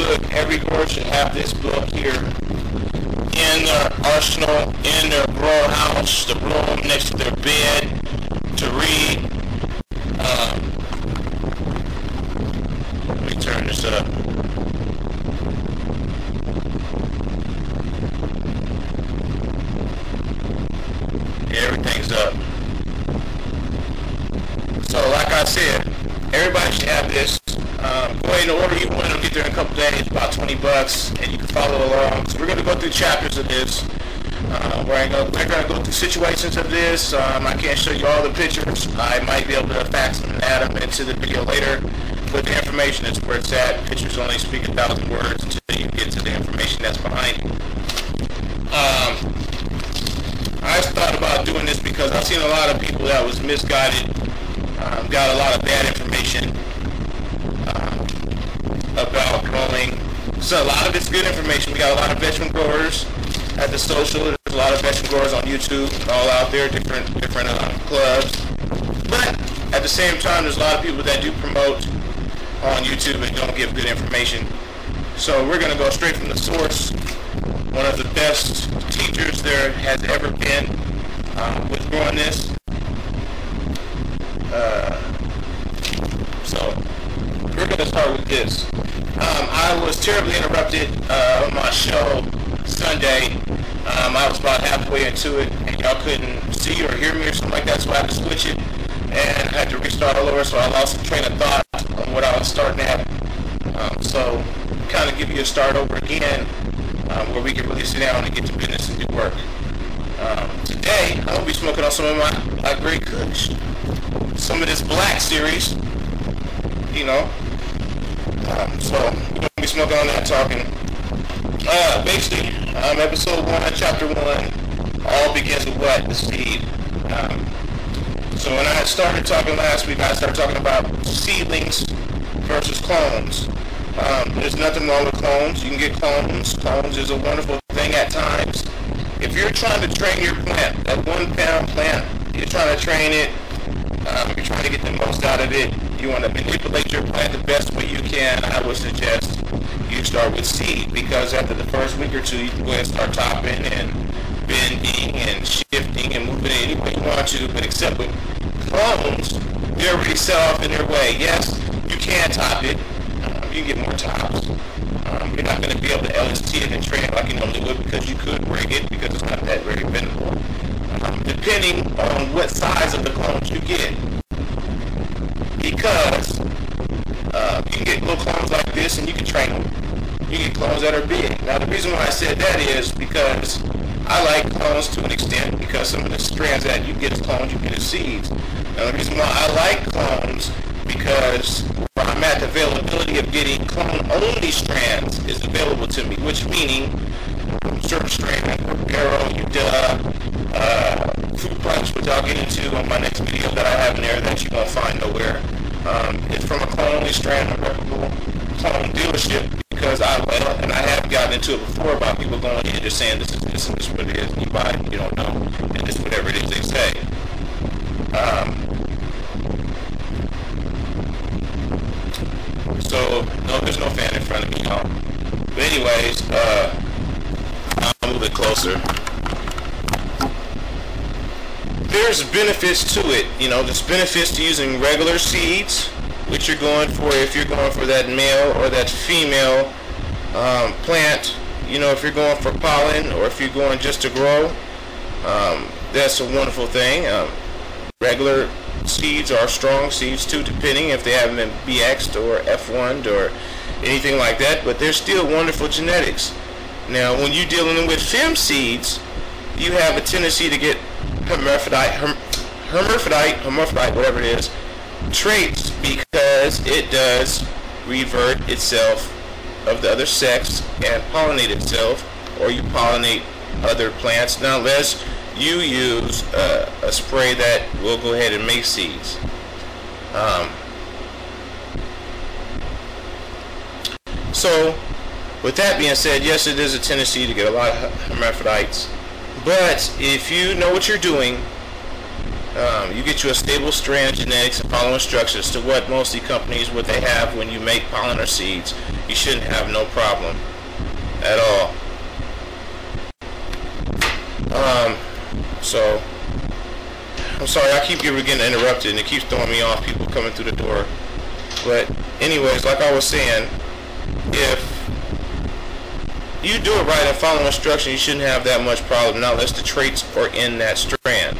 book. Every grower should have this book here in their arsenal, in their grow house, the room next to their bed to read. Um, let me turn this up. Everything's up. So like I said, everybody should have this. Um, go ahead and order you one. It'll get there in a couple days, about 20 bucks, and you can follow along. So we're going to go through chapters of this. Uh, we're going to go through situations of this. Um, I can't show you all the pictures. I might be able to fax them and add them into the video later. But the information is where it's at. Pictures only speak a thousand words until you get to the information that's behind it. Um, I thought about doing this because I've seen a lot of people that was misguided, um, got a lot of bad information about growing. So a lot of it's good information. We got a lot of veteran growers at the social. There's a lot of veteran growers on YouTube, all out there, different different uh, clubs. But at the same time, there's a lot of people that do promote on YouTube and don't give good information. So we're going to go straight from the source. One of the best teachers there has ever been uh, with growing this. Uh, so we're going to start with this. Um, I was terribly interrupted uh, on my show Sunday. Um, I was about halfway into it, and y'all couldn't see or hear me or something like that, so I had to switch it and I had to restart all over, so I lost the train of thought on what I was starting at. Um, so kind of give you a start over again um, where we can really sit down and get to business and do work. Um, today, I'm going to be smoking on some of my, my Great Kush. Some of this Black Series, you know. So we're to be smoking on that, talking. Uh, basically, um, episode 1, chapter 1, all begins with what? The seed. Um, so when I started talking last week, I started talking about seedlings versus clones. Um, there's nothing wrong with clones. You can get clones. Clones is a wonderful thing at times. If you're trying to train your plant, that one pound plant, you're trying to train it, um, you're trying to get the most out of it, you want to manipulate your plant the best way you can, I would suggest you start with seed because after the first week or two, you can go ahead and start topping and bending and shifting and moving any way you want to, but except with clones, they're already set off in their way. Yes, you can top it. Um, you can get more tops. Um, you're not going to be able to LST it and train it like you normally would because you could break it because it's not that very bendable. Um, depending on what size of the clones you get. Because uh, you can get little clones like this and you can train them. You get clones that are big. Now the reason why I said that is because I like clones to an extent because some of the strands that you get as clones, you get as seeds. Now the reason why I like clones because where I'm at, the availability of getting clone-only strands is available to me, which meaning certain strains like Arrow, UW, uh, Fruit Punch, which I'll get into on my next video that I have in there that you won't find nowhere. Um, it's from a clone-only strand, a reputable clone dealership because I and I have gotten into it before about people going in and just saying this is this and this is what it is, and you buy it, you don't know, and this whatever it is they say. Um, so no, there's no fan in front of me, y'all. But anyways, uh, I'll move it closer. There's benefits to it, you know. There's benefits to using regular seeds which you're going for if you're going for that male or that female um, plant you know if you're going for pollen or if you're going just to grow um, that's a wonderful thing um, regular seeds are strong seeds too depending if they haven't been BX'd or F1'd or anything like that but they're still wonderful genetics now when you're dealing with fem seeds you have a tendency to get hermaphrodite herm hermaphrodite hermaphrodite whatever it is traits because it does revert itself of the other sex and pollinate itself or you pollinate other plants now unless you use uh, a spray that will go ahead and make seeds um, So, with that being said, yes, it is a tendency to get a lot of hermaphrodites. But if you know what you're doing, um, you get you a stable strand genetics and follow instructions to what most companies what they have when you make pollen or seeds. You shouldn't have no problem at all. Um, so I'm sorry, I keep getting interrupted and it keeps throwing me off. People coming through the door. But anyways, like I was saying, if you do it right and follow instructions, you shouldn't have that much problem. Not unless the traits are in that strand.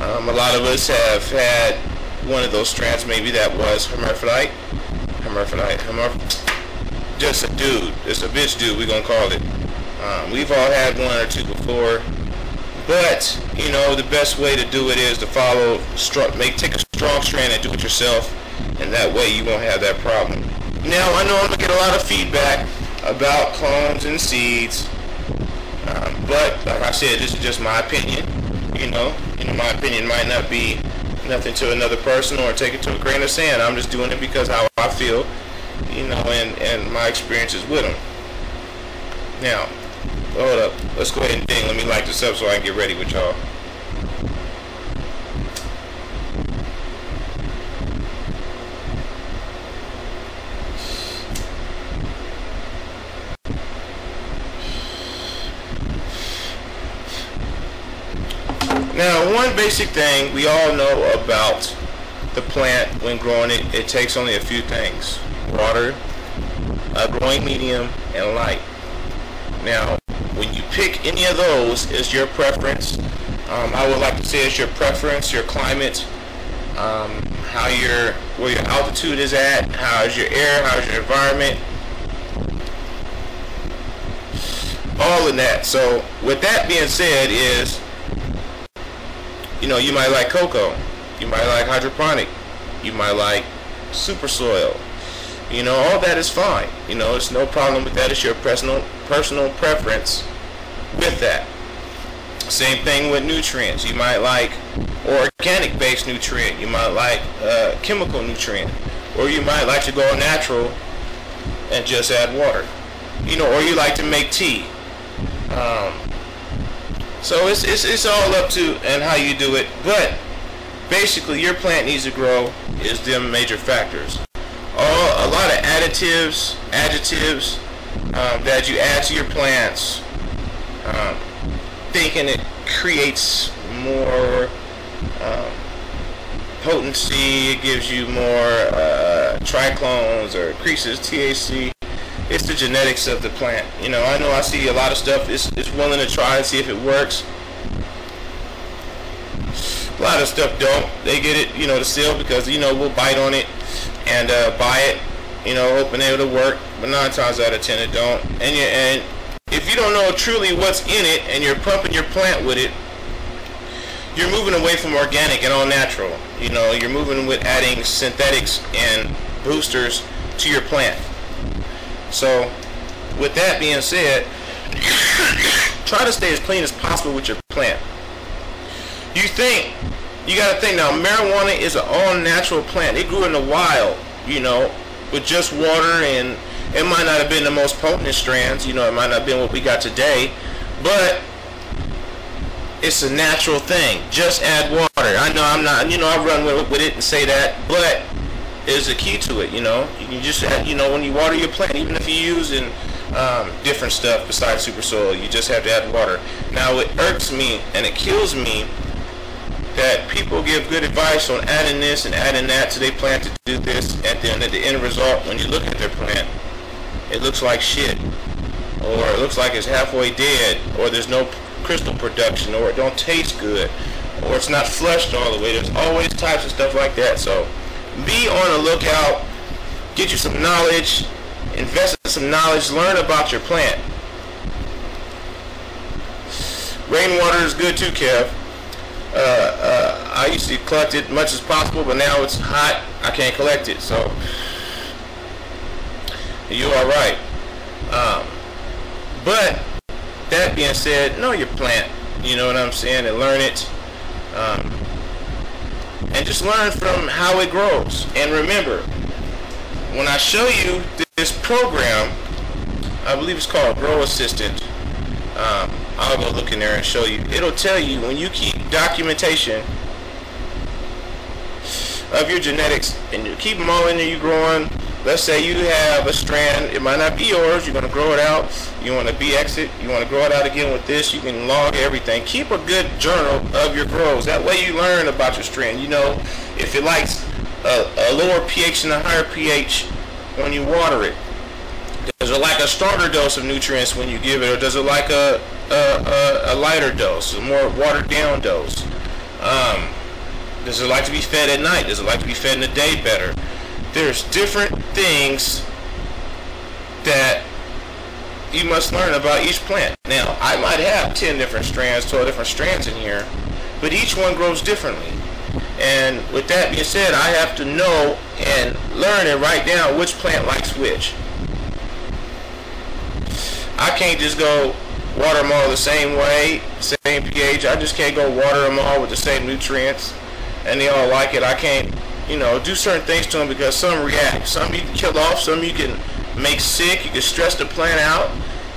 Um, a lot of us have had one of those strands, maybe that was hermaphrodite, hermaphrodite, hermaphrodite, just a dude, just a bitch dude, we're gonna call it. Um, we've all had one or two before, but you know the best way to do it is to follow, make take a strong strand and do it yourself, and that way you won't have that problem. Now I know I'm gonna get a lot of feedback about clones and seeds, um, but like I said, this is just my opinion. You know, you know, my opinion might not be nothing to another person or take it to a grain of sand. I'm just doing it because how I feel, you know, and, and my experiences with them. Now, hold up. Let's go ahead and ding. Let me light this up so I can get ready with y'all. Now, one basic thing we all know about the plant when growing it, it takes only a few things. Water, a growing medium, and light. Now, when you pick any of those as your preference, um, I would like to say it's your preference, your climate, um, how your where your altitude is at, how's your air, how's your environment, all of that. So with that being said is you know, you might like cocoa. You might like hydroponic. You might like super soil. You know, all that is fine. You know, it's no problem with that. It's your personal personal preference with that. Same thing with nutrients. You might like organic based nutrient. You might like uh, chemical nutrient. Or you might like to go natural and just add water. You know, or you like to make tea. Um, so it's, it's, it's all up to and how you do it. But basically your plant needs to grow is the major factors. All, a lot of additives, adjectives um, that you add to your plants, um, thinking it creates more um, potency, it gives you more uh, trichomes or increases THC it's the genetics of the plant. You know, I know I see a lot of stuff it's, it's willing to try and see if it works. A lot of stuff don't. They get it, you know, to sell because, you know, we'll bite on it and uh, buy it, you know, hoping it will work. But nine times out of ten it don't. And, you, and if you don't know truly what's in it and you're pumping your plant with it, you're moving away from organic and all natural. You know, you're moving with adding synthetics and boosters to your plant. So, with that being said, try to stay as clean as possible with your plant. You think, you got to think now, marijuana is an all-natural plant. It grew in the wild, you know, with just water and it might not have been the most potent strands, you know, it might not have been what we got today, but it's a natural thing. Just add water. I know I'm not, you know, I run with, with it and say that, but is a key to it. You know, you just you know when you water your plant, even if you're using um, different stuff besides super soil, you just have to add water. Now it irks me and it kills me that people give good advice on adding this and adding that to their plant to do this, and then at the end result, when you look at their plant, it looks like shit, or it looks like it's halfway dead, or there's no crystal production, or it don't taste good, or it's not flushed all the way. There's always types of stuff like that. So be on the lookout, get you some knowledge, invest in some knowledge, learn about your plant. Rainwater is good too, Kev. Uh, uh, I used to collect it much as possible, but now it's hot. I can't collect it, so you're right. Um, but that being said, know your plant. You know what I'm saying, and learn it. Um, and just learn from how it grows. And remember, when I show you this program, I believe it's called Grow Assistant. Um, I'll go look in there and show you. It'll tell you when you keep documentation of your genetics and you keep them all in there, you growing. Let's say you have a strand, it might not be yours, you're going to grow it out, you want to BX it, you want to grow it out again with this, you can log everything. Keep a good journal of your grows. That way you learn about your strand. You know, if it likes a, a lower pH and a higher pH when you water it. Does it like a starter dose of nutrients when you give it, or does it like a, a, a, a lighter dose, a more watered down dose? Um, does it like to be fed at night? Does it like to be fed in the day better? There's different things that you must learn about each plant. Now, I might have 10 different strands, 12 different strands in here, but each one grows differently. And with that being said, I have to know and learn and write down which plant likes which. I can't just go water them all the same way, same pH. I just can't go water them all with the same nutrients and they all like it. I can't, you know, do certain things to them because some react. Some you can kill off, some you can make sick, you can stress the plant out.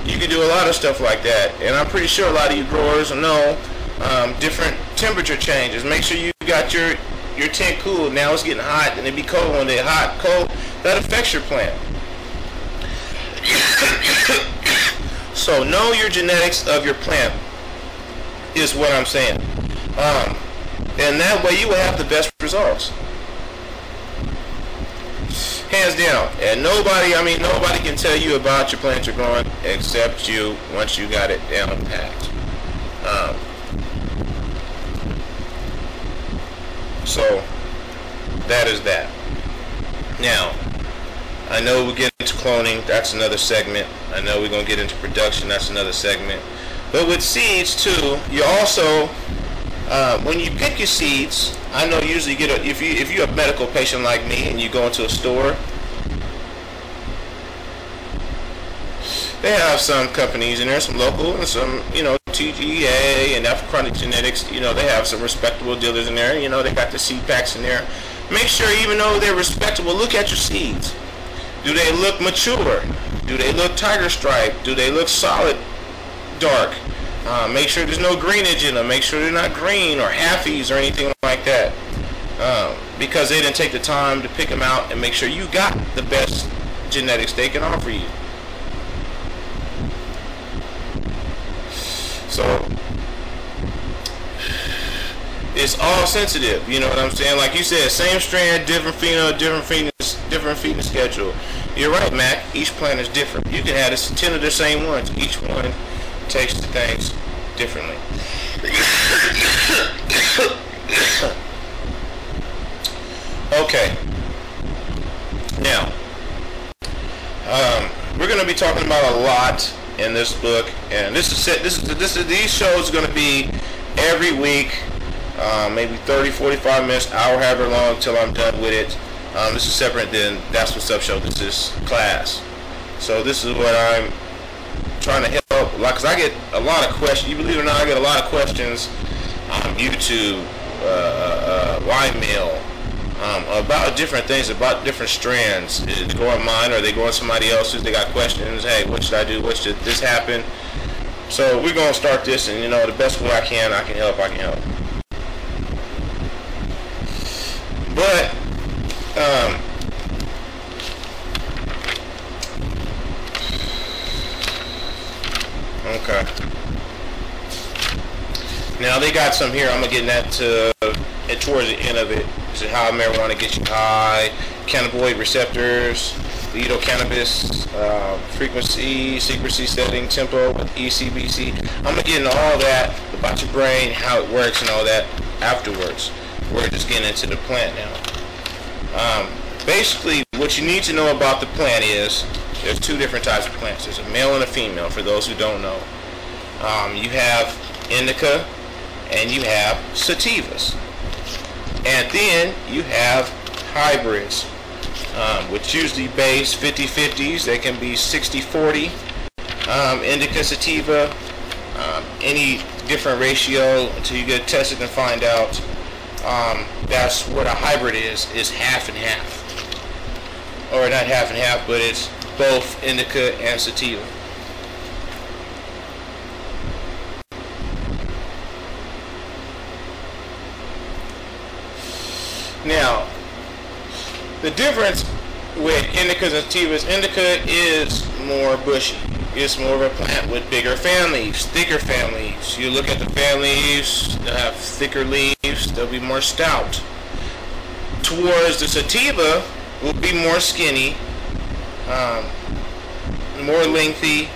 You can do a lot of stuff like that. And I'm pretty sure a lot of you growers know um, different temperature changes. Make sure you got your your tent cool. Now it's getting hot, and it be cold when it's hot, cold. That affects your plant. so know your genetics of your plant is what I'm saying. Um, and that way you will have the best results. Hands down. And nobody, I mean, nobody can tell you about your plant you're growing except you once you got it down packed. Um, so, that is that. Now, I know we get into cloning, that's another segment. I know we're going to get into production, that's another segment. But with seeds too, you also uh, when you pick your seeds, I know usually you get a, if you if you're a medical patient like me and you go into a store, they have some companies and there's some local and some you know TGA and F Chronic Genetics. You know they have some respectable dealers in there. You know they got the seed packs in there. Make sure even though they're respectable, look at your seeds. Do they look mature? Do they look tiger stripe? Do they look solid dark? Uh, make sure there's no greenage in them. Make sure they're not green or halfies or anything like that. Um, because they didn't take the time to pick them out and make sure you got the best genetics they can offer you. So it's all sensitive. You know what I'm saying? Like you said, same strand, different pheno, different feeding, different feeding schedule. You're right, Mac. Each plant is different. You can have ten of the same ones. Each one takes to things differently. okay. Now, um, we're going to be talking about a lot in this book, and this is this is this is these shows are going to be every week, um, maybe 30, 45 minutes, hour, however long until I'm done with it. Um, this is separate than that's what's up show. This is class. So this is what I'm trying to help, like, cause I get a lot of questions. You believe it or not, I get a lot of questions on YouTube, uh, uh, uh mail, um, about different things, about different strands. Is they go on mine or they go on somebody else's? They got questions. Hey, what should I do? What should this happen? So we're gonna start this, and you know, the best way I can, I can help. I can help. But um, Okay. Now they got some here. I'm gonna get that to towards the end of it. How marijuana gets you high, cannabinoid receptors, legal cannabis, uh, frequency, secrecy setting, tempo with ECBC. I'm gonna get into all that about your brain, how it works, and all that afterwards. We're just getting into the plant now. Um, basically, what you need to know about the plant is there's two different types of plants. There's a male and a female, for those who don't know. Um, you have indica and you have sativas. And then you have hybrids, um, which usually base 50-50s. They can be 60-40. Um, indica, sativa, um, any different ratio until you get tested and find out. Um, that's what a hybrid is, is half and half. or not half and half, but it's both indica and sativa. Now, the difference with indicas and sativas, indica is more bushy. It's more of a plant with bigger fan leaves, thicker fan leaves. You look at the fan leaves, they'll have thicker leaves, they'll be more stout. Towards the sativa, will be more skinny, um, more lengthy.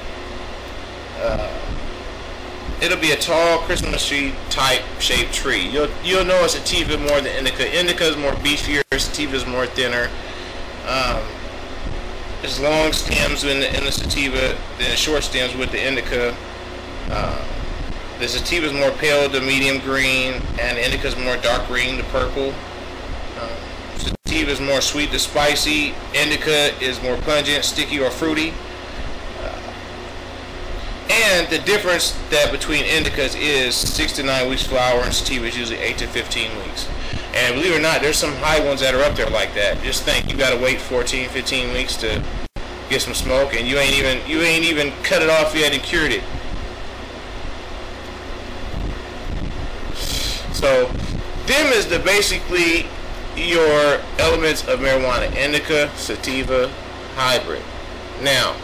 Uh, it'll be a tall Christmas tree type shaped tree. You'll you'll know a sativa more than indica. Indica is more beefier. Sativa is more thinner. Um, there's long stems in the, in the sativa than short stems with the indica. Uh, the sativa is more pale to medium green, and the indica is more dark green to purple. Uh, sativa is more sweet to spicy. Indica is more pungent, sticky, or fruity. And the difference that between indicas is six to nine weeks flower and sativa is usually eight to 15 weeks. And believe it or not, there's some high ones that are up there like that. Just think, you got to wait 14, 15 weeks to get some smoke, and you ain't even you ain't even cut it off yet and cured it. So, them is the basically your elements of marijuana: indica, sativa, hybrid. Now,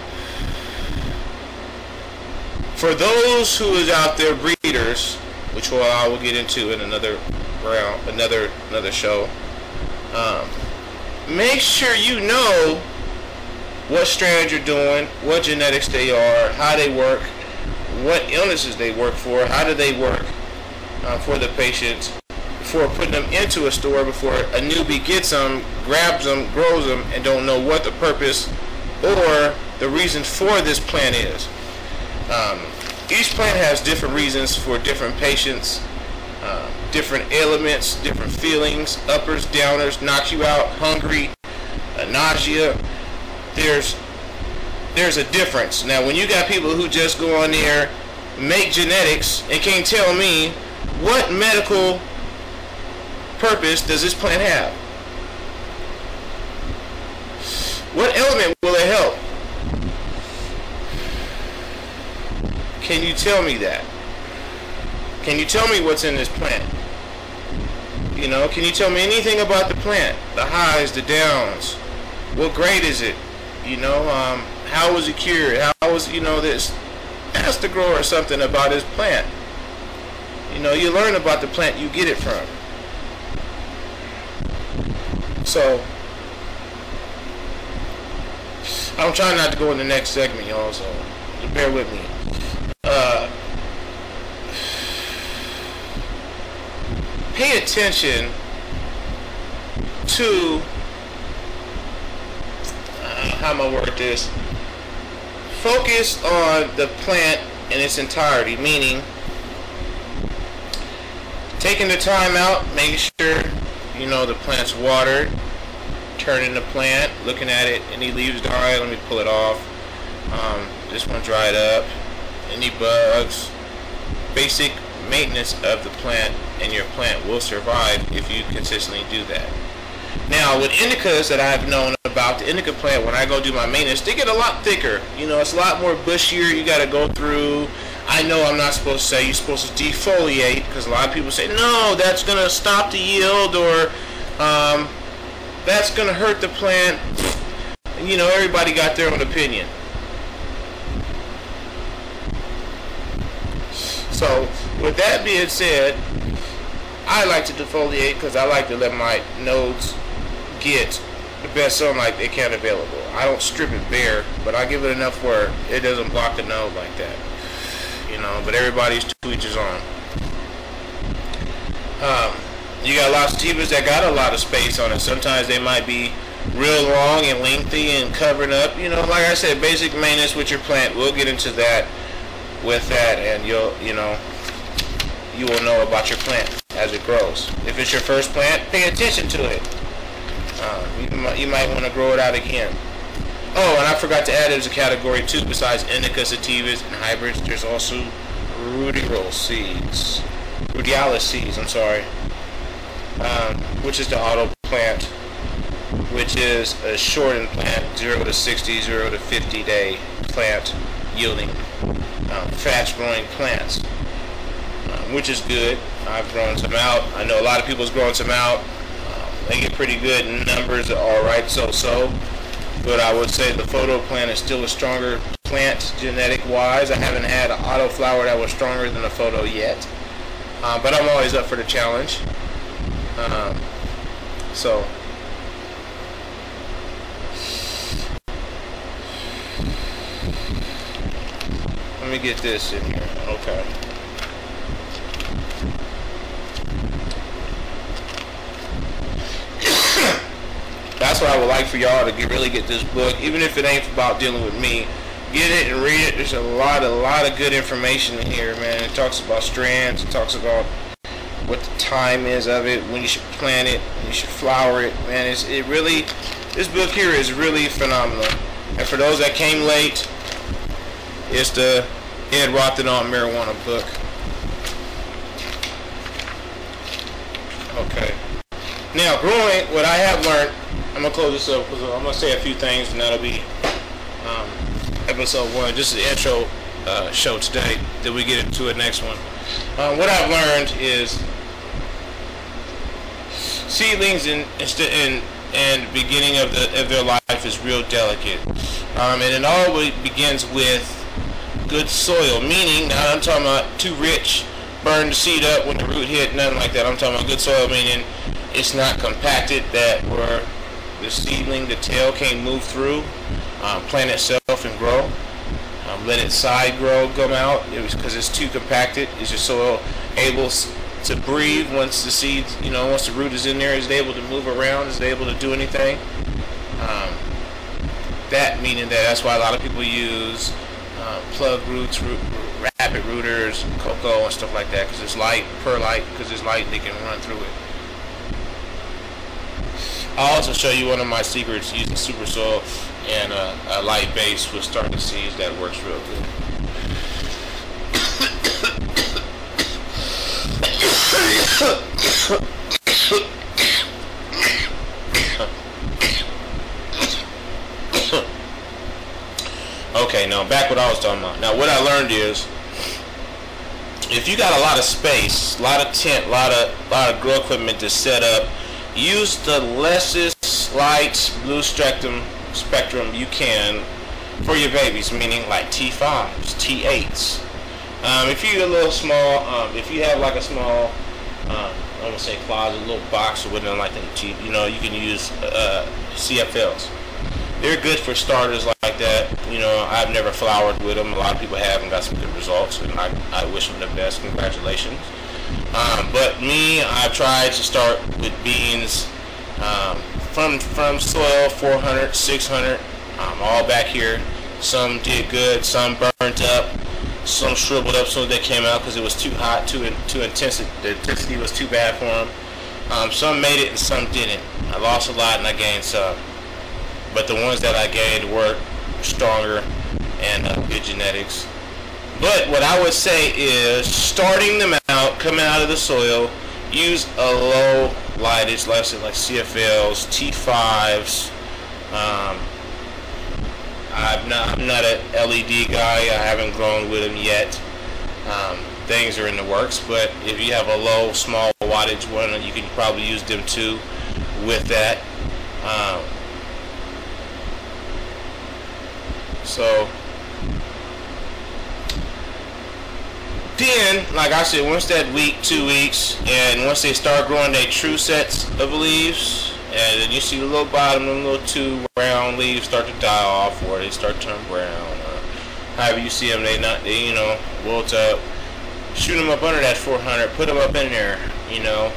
for those who is out there breeders, which will I will get into in another round, another another show. Um, make sure you know what strands you're doing, what genetics they are, how they work, what illnesses they work for, how do they work uh, for the patients before putting them into a store before a newbie gets them, grabs them, grows them, and don't know what the purpose or the reason for this plant is. Um, each plant has different reasons for different patients, uh, different ailments, different feelings, uppers, downers, knocks you out, hungry, uh, nausea. There's there's a difference. Now, when you got people who just go on there, make genetics, and can't tell me what medical purpose does this plant have? What element will it help? Can you tell me that? Can you tell me what's in this plant? You know, can you tell me anything about the plant? The highs, the downs. What grade is it? You know, um, how was it cured? How was, you know, this? Ask the grower something about his plant. You know, you learn about the plant you get it from. So, I'm trying not to go in the next segment, y'all, so bear with me uh, pay attention to uh, how am I word this? Focus on the plant in its entirety, meaning taking the time out, making sure you know the plant's watered, turning the plant, looking at it, any leaves dry, let me pull it off. Um, this one dried up any bugs, basic maintenance of the plant and your plant will survive if you consistently do that. Now with indicas that I've known about, the indica plant, when I go do my maintenance, they get a lot thicker. You know, it's a lot more bushier. You got to go through. I know I'm not supposed to say you're supposed to defoliate because a lot of people say, no, that's going to stop the yield or um, that's going to hurt the plant. And, You know, everybody got their own opinion. So, with that being said, I like to defoliate because I like to let my nodes get the best sunlight they can available. I don't strip it bare, but I give it enough where it doesn't block the node like that. Know, but everybody's to own. Um, you got lots of sativas that got a lot of space on it. Sometimes they might be real long and lengthy and covering up. You know, like I said, basic maintenance with your plant. We'll get into that with that and you'll you know you will know about your plant as it grows if it's your first plant pay attention to it uh, you, might, you might want to grow it out again oh and I forgot to add as a category too besides indica sativas and hybrids there's also ruderal seeds ruderalis seeds I'm sorry um, which is the auto plant which is a shortened plant, 0 to 60, 0 to 50 day plant yielding um, fast growing plants, um, which is good. I've grown some out. I know a lot of people's grown some out. Um, they get pretty good numbers, all right, so-so. But I would say the photo plant is still a stronger plant genetic wise. I haven't had an auto flower that was stronger than a photo yet. Uh, but I'm always up for the challenge. Um, so let me get this in here. Okay. That's what I would like for y'all to get, really get this book, even if it ain't about dealing with me. Get it and read it. There's a lot, a lot of good information in here, man. It talks about strands. It talks about what the time is of it, when you should plant it, when you should flower it. Man, it's, it really, this book here is really phenomenal. And for those that came late, it's the Ed Rosenthal marijuana book. Okay. Now, growing, what I have learned, I'm to close this up because I'm to say a few things and that'll be um, episode one. This is the intro uh, show today. Then we get into the next one. Um, what I've learned is seedlings in in and beginning of the of their life is real delicate, um, and it always begins with good soil. Meaning, now I'm talking about too rich, burn the seed up when the root hit, nothing like that. I'm talking about good soil, meaning it's not compacted that where the seedling, the tail can't move through, um, plant itself and grow. Um, let its side grow, come out. It was because it's too compacted. Is your soil able to breathe once the seed, you know, once the root is in there? Is it able to move around? Is it able to do anything? Um, that meaning that that's why a lot of people use uh, plug roots, root, rapid rooters, cocoa, and stuff like that because it's light, perlite, because it's light, they can run through it. I'll also show you one of my secrets using super soil and a, a light base with starting seeds that works real good. okay, now back what I was talking about. Now what I learned is if you got a lot of space, a lot of tent, a lot of lot of grow equipment to set up, use the lessest light blue spectrum spectrum you can for your babies, meaning like T5s, T8s. Um, if you're a little small, um, if you have like a small, um, I'm gonna say closet, little box or whatever like that, you know, you can use uh, CFLs. They're good for starters like that. You know, I've never flowered with them. A lot of people have and got some good results, and I, I wish them the best. Congratulations. Um, but me, I've tried to start with beans um, from from soil 400, 600, um, all back here. Some did good, some burnt up, some shriveled up so they came out because it was too hot, too too intense. The intensity was too bad for them. Um, some made it and some didn't. I lost a lot and I gained some. But the ones that I gained were stronger and uh, good genetics. But what I would say is starting them out, coming out of the soil, use a low lightage, like like CFLs, T5s. Um, I'm not I'm not an LED guy. I haven't grown with them yet. Um, things are in the works, but if you have a low, small wattage one, you can probably use them too with that. Um, so then, like I said, once that week, two weeks, and once they start growing their true sets of leaves, and then you see the little bottom, the little two brown leaves start to die off, or they start to turn brown, or however you see them, they not, they, you know, wilt up. Shoot them up under that 400, put them up in there, you know,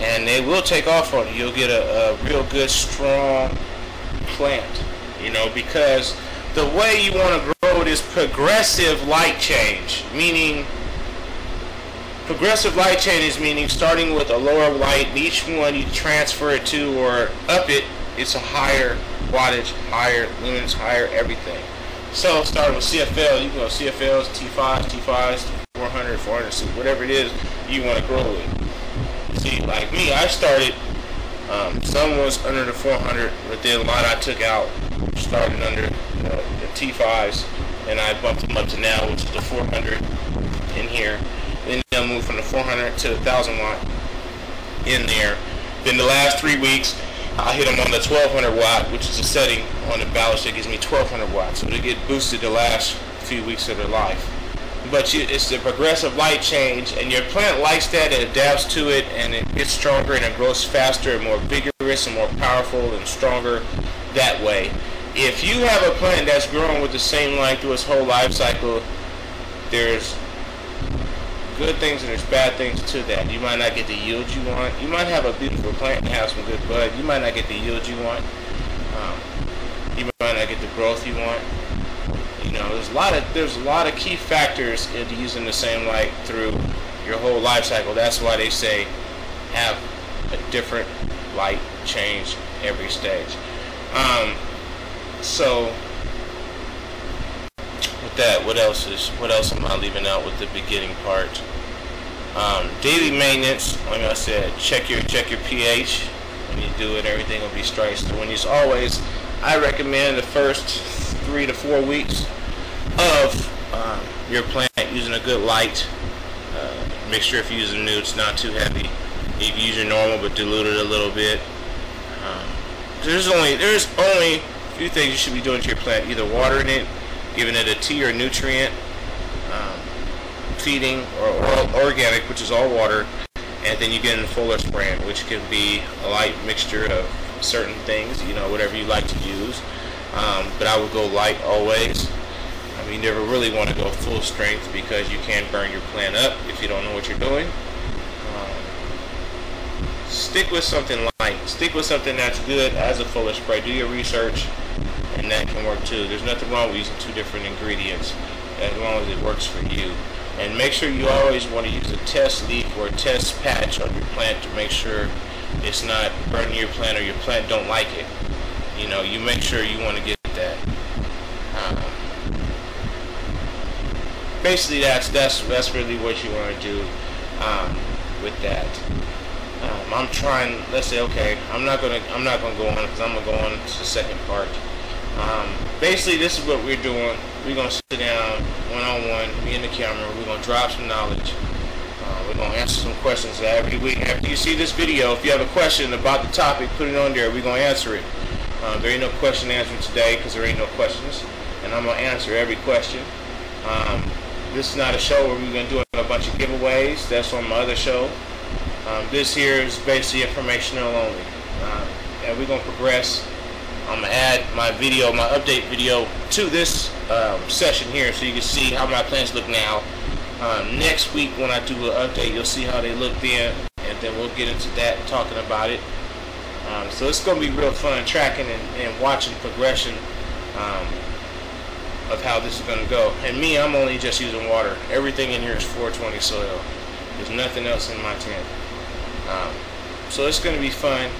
and they will take off on you. You'll get a, a real good, strong plant, you know, because the way you want to grow it is progressive light change, meaning Progressive light change is meaning starting with a lower light, and each one you transfer it to or up it, it's a higher wattage, higher lumens, higher everything. So starting with CFL, you can go CFLs, T5s, T5s, 400, 400, whatever it is you want to grow with. See, like me, I started Um, some was under the 400, but then a lot I took out started under the T5s, and I bumped them up to now, which is the 400 in here. Then they'll move from the 400 to the 1000 watt in there. Then the last three weeks, I hit them on the 1200 watt, which is a setting on the ballast that gives me 1200 watts. So they get boosted the last few weeks of their life. But you, it's the progressive light change, and your plant likes that, it adapts to it, and it gets stronger, and it grows faster, and more vigorous, and more powerful, and stronger that way. If you have a plant that's growing with the same light through its whole life cycle, there's good things and there's bad things to that. You might not get the yield you want. You might have a beautiful plant and have some good bud. You might not get the yield you want. Um, you might not get the growth you want. You know, there's a lot of there's a lot of key factors into using the same light through your whole life cycle. That's why they say have a different light change every stage. Um, so with that, what else is what else am I leaving out with the beginning part? Um, daily maintenance, like I said, check your check your pH when you do it. Everything will be straight. When you always, I recommend the first three to four weeks of um, your plant using a good light. Uh, make sure if you're using new, it's not too heavy. If you use your normal, but dilute it a little bit. Um, there's only there's only a few things you should be doing to your plant. Either watering it giving it a tea or nutrient, um, feeding, or, or, organic, which is all water, and then you get in foliar spraying, which can be a light mixture of certain things, you know, whatever you like to use. Um, but I would go light always. I mean, you never really want to go full strength because you can burn your plant up if you don't know what you're doing. Um, stick with something light. Stick with something that's good as a foliar spray. Do your research and that can work too. There's nothing wrong with using two different ingredients as long as it works for you. And make sure you always want to use a test leaf or a test patch on your plant to make sure it's not burning your plant or your plant don't like it. You know, you make sure you want to get that. Um, basically, that's that's that's really what you want to do um, with that. Um, I'm trying. Let's say, okay, I'm not gonna I'm not gonna go on because I'm gonna go on to the second part. Um, basically, this is what we're doing. We're going to sit down one-on-one, me and the camera. We're going to drop some knowledge. Uh, we're going to answer some questions every week. After you see this video, if you have a question about the topic, put it on there. We're going to answer it. Um, there ain't no question answering today because there ain't no questions. And I'm going to answer every question. Um, this is not a show where we're going to do a bunch of giveaways. That's on my other show. Um, this here is basically informational only. Uh, and we're going to progress I'm gonna add my video, my update video to this um, session here so you can see how my plants look now. Um, next week when I do an update, you'll see how they look then, and then we'll get into that, talking about it. Um, so it's gonna be real fun tracking and, and watching progression um, of how this is gonna go. And me, I'm only just using water. Everything in here is 420 soil. There's nothing else in my tent. Um, so it's gonna be fun.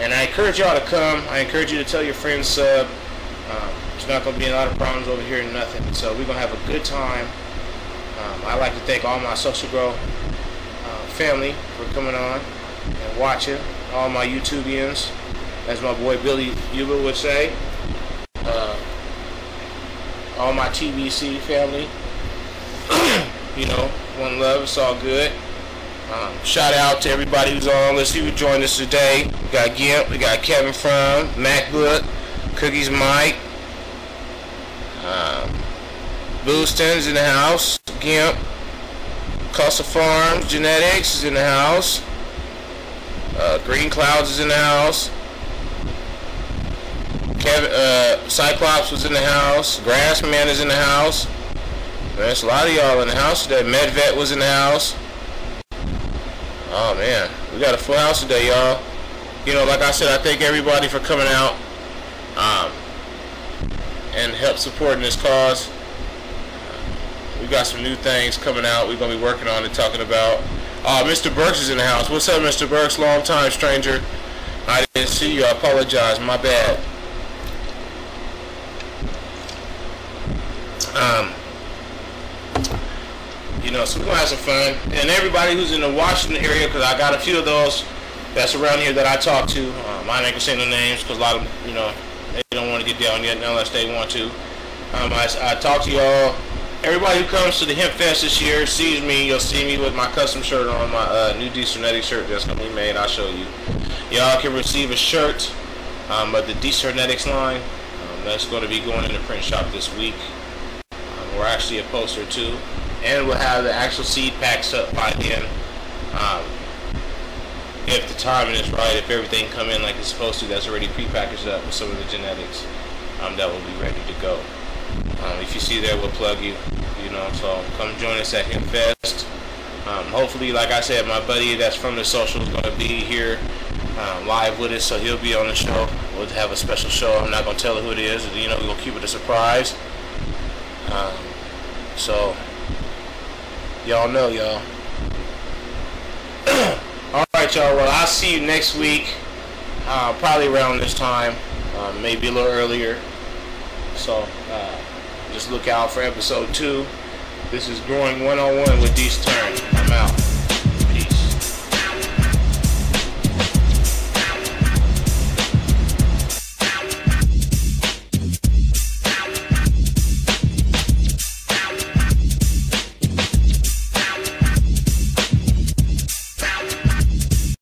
And I encourage y'all to come. I encourage you to tell your friends sub. Um, there's not going to be a lot of problems over here, nothing. So we're going to have a good time. Um, I'd like to thank all my Social Grow uh, family for coming on and watching. All my YouTubians, as my boy Billy Yuba would say. Uh, all my TBC family. you know, one love, it's all good. Shout out to everybody who's on. Let's see who joined us today. We got Gimp, we got Kevin from MacBook, Cookies Mike, um, Booston's in the house, Gimp, Costa Farms, Genetics is in the house, uh, Green Clouds is in the house, Kevin, uh, Cyclops was in the house, Grassman is in the house. There's a lot of y'all in the house today. Medvet was in the house. Oh man, we got a full house today, y'all. You know, like I said, I thank everybody for coming out um, and help supporting this cause. We got some new things coming out. We're gonna be working on and talking about. Uh, Mr. Burks is in the house. What's up, Mr. Burks? Long time stranger. I didn't see you. I apologize. My bad. Um, know, so we're some fun. And everybody who's in the Washington area, because I got a few of those that's around here that I talk to. Um, I ain't gonna say no names because a lot of you know they don't want to get down yet unless they want to. Um, I, I talk to y'all. Everybody who comes to the Hemp Fest this year sees me. You'll see me with my custom shirt on, my uh, new D-Cernetics shirt that's gonna be made. I'll show you. Y'all can receive a shirt um, of the D-Cernetics line. Um, that's going to be going in the print shop this week. Um, we're actually a poster too, and we'll have the actual seed packs up by then. Um, if the timing is right, if everything come in like it's supposed to, that's already pre-packaged up with some of the genetics um, that will be ready to go. Um, if you see there, we'll plug you. You know, so come join us at Hemp Fest. Um, hopefully, like I said, my buddy that's from the social is going to be here um, live with us, so he'll be on the show. We'll have a special show. I'm not going to tell who it is. You know, to keep it a surprise. Um, so, y'all know, y'all. All right, y'all. Well, I'll see you next week, uh, probably around this time, uh, maybe a little earlier. So, uh, just look out for episode two. This is Growing 101 with D Stern. I'm out.